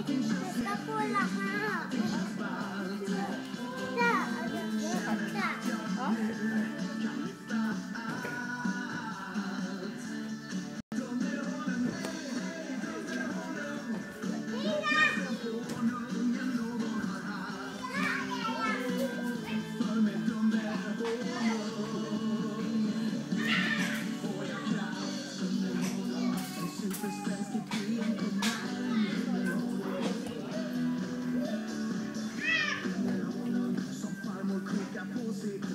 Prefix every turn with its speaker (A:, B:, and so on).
A: Basta po lahat. seat.